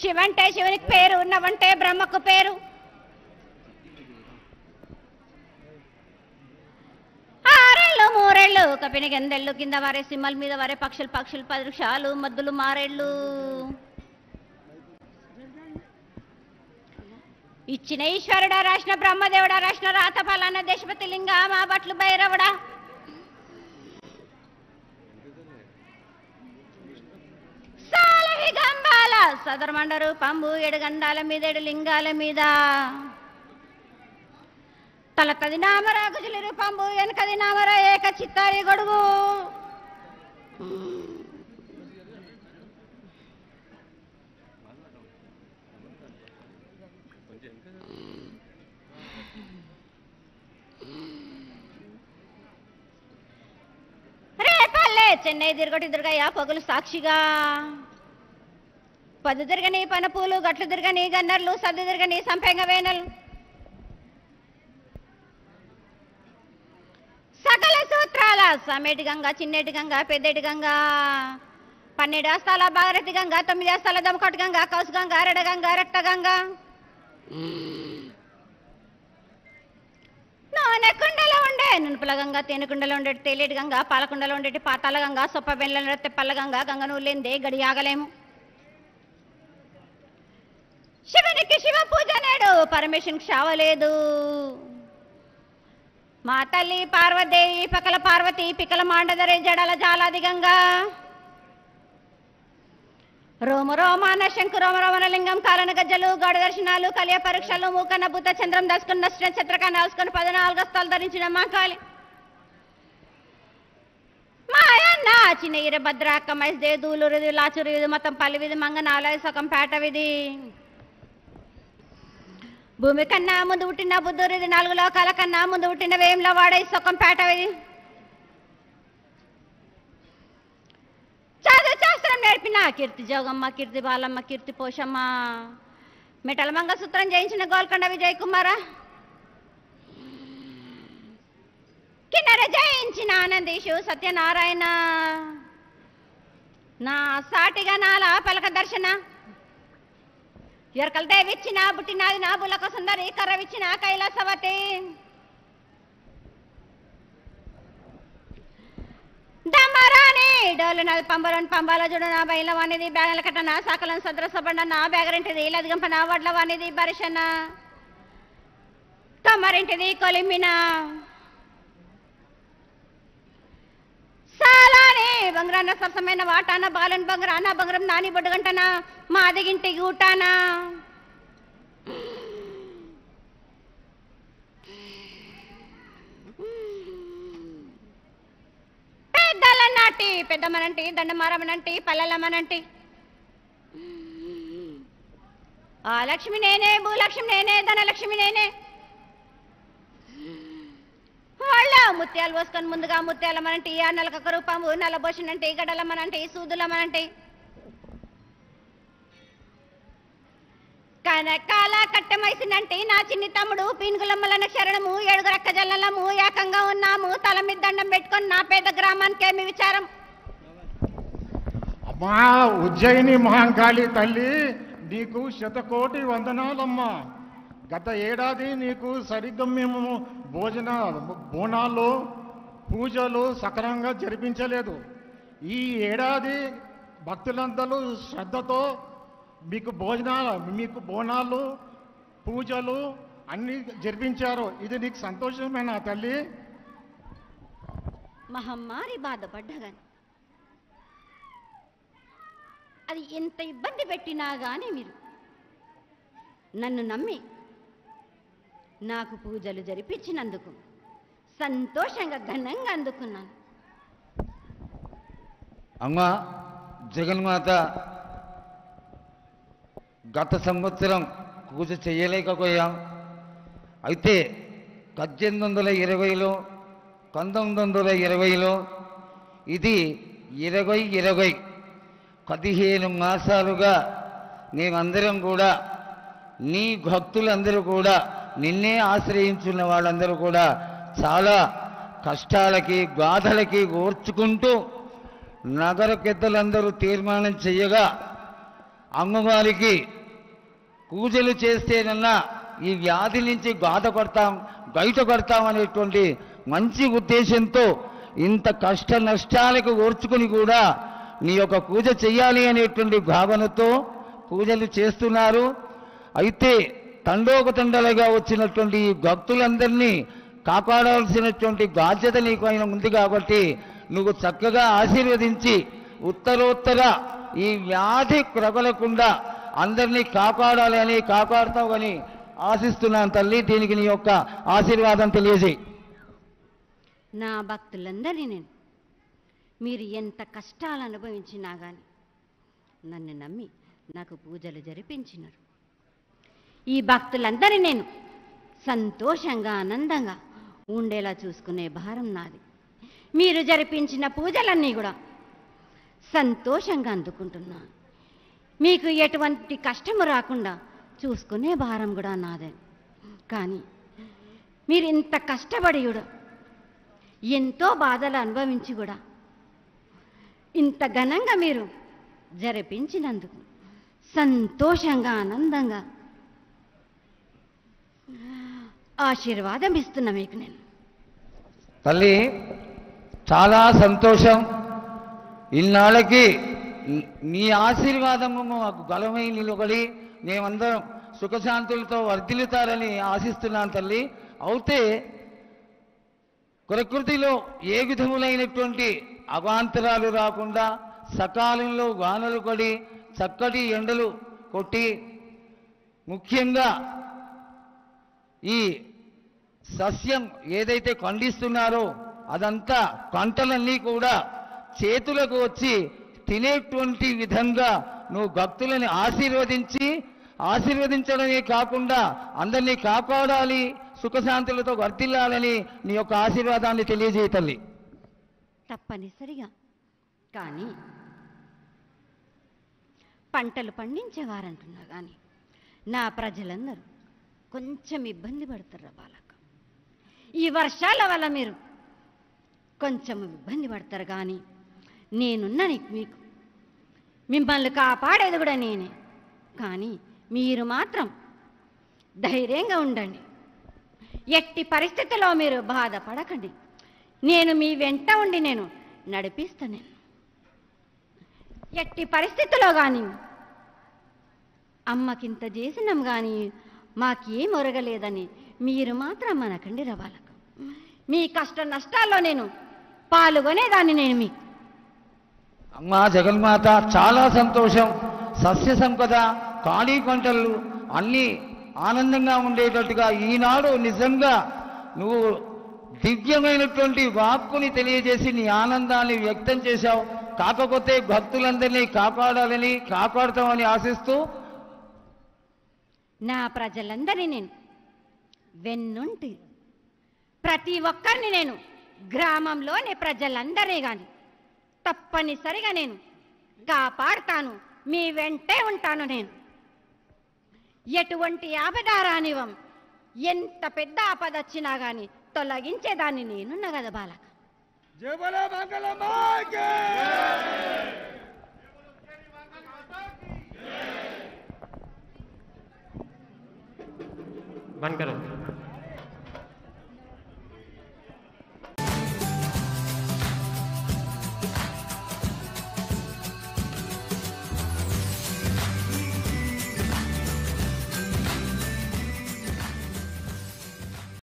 శివంటే శివునికి పేరు ఉన్నవంటే బ్రహ్మకు పేరు. మూరేళ్ళు కపిని కింద వారే సింహల మీద వారే పక్షులు పక్షులు పదృక్షాలు మద్దులు మారేళ్ళు. ఇచ్చిన ఈశ్వరుడా రాసిన బ్రహ్మదేవుడా రాసిన రాతపాలన్న దేశపతి లింగ మా బట్లు భైరవుడా. సాలవి గంబాల సదరమండరు పంబు ఎడుగండాల మీద ఏడు లింగాల మీద. తలకది నామర గుజలిరు పంబు వెనకది నామర ఏక చిత్తారి గొడుగు రేపల్లే చెన్నై తిరగటి దుర్గయ్య పొగులు సాక్షిగా. పదు తిరగని పనపూలు గట్లు తిరగని గన్నర్లు సద్దు తిరగని సంపెంగ వేనలు సకల సూత్రాల గంగ చిన్నటి గంగ పెద్దటి గంగ పన్నెండు అస్తాల భాగరథి గంగ తొమ్మిది అస్తాల దమకటి గంగ కౌసు గంగ రెడ గంగ రెట్ట గంగ. నూనెకుండలో ఉండే నునుపుల గంగ తేనెకుండలో ఉండేటి తేలేటి గంగ పాలకుండలో ఉండేటి పాతాల గంగ సొప్ప బెల్ల తెప్పల గంగ గంగ నూలేందే గడి ఆగలేము. శివునికి శివ పూజ నేడు పరమేశ్వరునికి శావలేదు మా తల్లి పార్వదేవి పకల పార్వతి పికల మాండదరే జడల జాలాది గంగా రోమ రోమాన శంకు రోమ రోమన లింగం కాలన గజ్జలు గాఢ దర్శనాలు కలియ పరీక్షలు మూకన్న బుద్ధ చంద్రం దాసుకున్న నష్ట చిత్రకాన్ని రాసుకుని పద్నాలుగు హస్తాలు ధరించిన మా కాళి మాయన్న చిన్న ఈర భద్రాక్క మైస్దే దూలురుది లాచురుది మతం పల్లివిది మంగ నాలయ సగం పేట విధి. భూమి కన్నా ముందు పుట్టిన బుద్ధురిది నాలుగు లోకాల కన్నా ముందు పుట్టిన వేయంలో వాడై సుఖం పేటవి. చదువు శాస్త్రం నేర్పిన కీర్తి జోగమ్మ కీర్తి బాలమ్మ కీర్తి పోషమ్మ. మెటల మంగళసూత్రం జయించిన గోల్కొండ విజయ్ కుమార కిన్నర జయించిన ఆనందీషు సత్యనారాయణ. నా సాటిగా నాలా పలక దర్శన. ఎరకల దేవిచ్చిన బుట్టినాది నా బులక సుందరి నా కైలాసవతి. దమరాని డోలు నాది పంబలోని పంబాల చూడు నా బయల అనేది బ్యాగల కట్ట నా సద్ర సబండ నా బ్యాగరింటిది లదిగంప నా వడ్ల వానిది బరిషన. తమరింటిది కొలిమినా. సాలాని బంగారాన్న సరసమైన వాటాన బాలన్ బంగారాన బంగారం నాని బొడ్డుగంటన మా అదిగింటి ఊటానా. పెద్దలన్నాటి పెద్దమనంటి దండమారమ్మనంటి పల్లెలమ్మనంటి. ఆ లక్ష్మి నేనే భూలక్ష్మి నేనే ధనలక్ష్మి నేనే. ముత్యాలు పోసుకొని ముందుగా ముత్యాలమ్మనంటి ఆ నలక రూపము నల్లబోసినంటి గడలమ్మనంటి సూదులమనంటే కనకాల కట్టమైసినంటి నా చిన్ని తమ్ముడు పీనుగులమ్మలన్న శరణము ఏడుగు రక్కజల్లము ఏకంగా ఉన్నాము తల మీద దండం పెట్టుకొని నా పేద గ్రామానికి ఏమి విచారం? అమ్మా ఉజ్జయిని మహాంకాళి తల్లి నీకు శతకోటి వందనాలమ్మా. గత ఏడాది నీకు సరిగ్గా మేము భోజన బోనాలు పూజలు సక్రమంగా జరిపించలేదు. ఈ ఏడాది భక్తులందరూ శ్రద్ధతో మీకు భోజనాలు మీకు బోనాలు పూజలు అన్ని జరిపించారు. ఇది నీకు సంతోషమేనా తల్లి? మహమ్మారి బాధపడ్డగాని అది ఎంత ఇబ్బంది పెట్టినా కానీ మీరు నన్ను నమ్మి నాకు పూజలు జరిపించినందుకు సంతోషంగా ఘనంగా అందుకున్నాను. అమ్మ జగన్మాత గత సంవత్సరం పూజ చేయలేకపోయాం. అయితే పద్దెనిమిది వందల ఇరవైలో పంతొమ్మిది వందల ఇరవైలో ఇది ఇరవై ఇరవై పదిహేను మాసాలుగా మేమందరం కూడా నీ భక్తులందరూ కూడా నిన్నే ఆశ్రయించున్న వాళ్ళందరూ కూడా చాలా కష్టాలకి బాధలకి ఓర్చుకుంటూ నగర పెద్దలందరూ తీర్మానం చేయగా అమ్మవారికి పూజలు చేస్తేనన్నా ఈ వ్యాధి నుంచి బాధపడతాం బయటపడతాం అనేటువంటి మంచి ఉద్దేశంతో ఇంత కష్ట నష్టాలకు ఓర్చుకుని కూడా నీ యొక్క పూజ చేయాలి అనేటువంటి భావనతో పూజలు చేస్తున్నారు. అయితే తండోపతండలుగా వచ్చినటువంటి భక్తులందరినీ కాపాడాల్సినటువంటి బాధ్యత నీకు ఆయన ఉంది కాబట్టి నువ్వు చక్కగా ఆశీర్వదించి ఉత్తరోత్తర ఈ వ్యాధి ప్రబలకుండా అందరినీ కాపాడాలి అని కాపాడుతావని ఆశిస్తున్నాను తల్లి. దీనికి నీ యొక్క ఆశీర్వాదం తెలియజేయి. నా భక్తులందరినీ నేను మీరు ఎంత కష్టాలు అనుభవించినా కానీ నన్ను నమ్మి నాకు పూజలు జరిపించినారు. ఈ భక్తులందరి నేను సంతోషంగా ఆనందంగా ఉండేలా చూసుకునే భారం నాది. మీరు జరిపించిన పూజలన్నీ కూడా సంతోషంగా అందుకుంటున్నా. మీకు ఎటువంటి కష్టము రాకుండా చూసుకునే భారం కూడా నాదే. కానీ మీరు ఇంత కష్టపడి కూడా ఎంతో బాధలు అనుభవించి కూడా ఇంత ఘనంగా మీరు జరిపించినందుకు సంతోషంగా ఆనందంగా ఆశీర్వాదం ఇస్తున్నా మీకు నేను. తల్లి చాలా సంతోషం. ఇన్నాళ్ళకి నీ- ఆశీర్వాదము మాకు గలమై నిలబడి మేమందరం సుఖశాంతులతో వర్ధిల్లుతారని ఆశిస్తున్నాను తల్లి. అయితే ప్రకృతిలో ఏ విధములైనటువంటి అవాంతరాలు రాకుండా సకాలంలో వానలు పడి చక్కటి ఎండలు కొట్టి ముఖ్యంగా ఈ సస్యం ఏదైతే పండిస్తున్నారో అదంతా పంటలన్నీ కూడా చేతులకు వచ్చి తినేటువంటి విధంగా నువ్వు భక్తులని ఆశీర్వదించి ఆశీర్వదించడమే కాకుండా అందరినీ కాపాడాలి సుఖశాంతులతో వర్తిల్లాలని నీ యొక్క ఆశీర్వాదాన్ని తెలియజేయ తల్లి. తప్పనిసరిగా. కానీ పంటలు పండించేవారంటున్నా కానీ నా ప్రజలందరూ కొంచెం ఇబ్బంది పడతారు బాలక? ఈ వర్షాల వల్ల మీరు కొంచెం ఇబ్బంది పడతారు కానీ నేనున్నా నీకు మీకు. మిమ్మల్ని కాపాడేది కూడా నేనే. కానీ మీరు మాత్రం ధైర్యంగా ఉండండి. ఎట్టి పరిస్థితిలో మీరు బాధపడకండి. నేను మీ వెంట ఉండి నేను నడిపిస్తాను. ఎట్టి పరిస్థితిలో కానీ అమ్మకింత చేసినాం కానీ మాకేం ఒరగలేదని మీరు మాత్రం మనకండి రవాలకు. మీ కష్ట నష్టాల్లో నేను పాల్గొనేదాన్ని నేను మీకు. అమ్మా జగన్మాత చాలా సంతోషం. సస్య సంపద ఖాళీ పంటలు అన్నీ ఆనందంగా ఉండేటట్టుగా ఈనాడు నిజంగా నువ్వు దివ్యమైనటువంటి వాక్కుని తెలియజేసి నీ ఆనందాన్ని వ్యక్తం చేశావు. కాకపోతే భక్తులందరినీ కాపాడాలని కాపాడుతామని ఆశిస్తూ నా ప్రజలందరినీ నేను వెన్నుంటి. ప్రతి ఒక్కరిని నేను గ్రామంలోని ప్రజలందరినీ కానీ తప్పనిసరిగా నేను కాపాడుతాను. మీ వెంటే ఉంటాను నేను. ఎటువంటి ఆపద రానివ్వం ఎంత పెద్ద ఆపద వచ్చినా కానీ తొలగించేదాన్ని నేనున్న కదా బాలక. Mann genommen.